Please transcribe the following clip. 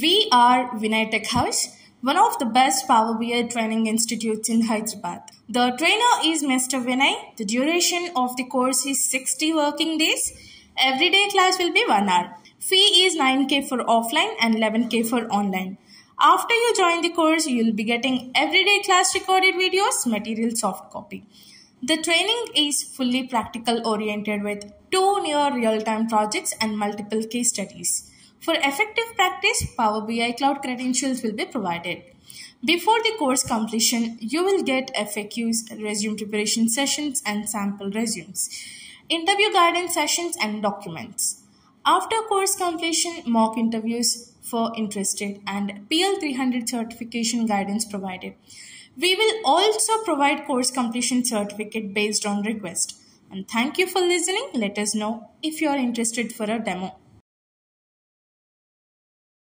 We are Vinay Tech House, one of the best Power BI training institutes in Hyderabad. The trainer is Mr. Vinay. The duration of the course is 60 working days. Every day class will be 1 hour. Fee is 9k for offline and 11k for online. After you join the course, you will be getting everyday class recorded videos, material soft copy. The training is fully practical oriented with two near real-time projects and multiple case studies. For effective practice, Power BI Cloud credentials will be provided. Before the course completion, you will get FAQs, resume preparation sessions, and sample resumes, interview guidance sessions, and documents. After course completion, mock interviews for interested and PL300 certification guidance provided. We will also provide course completion certificate based on request. And thank you for listening. Let us know if you are interested for a demo.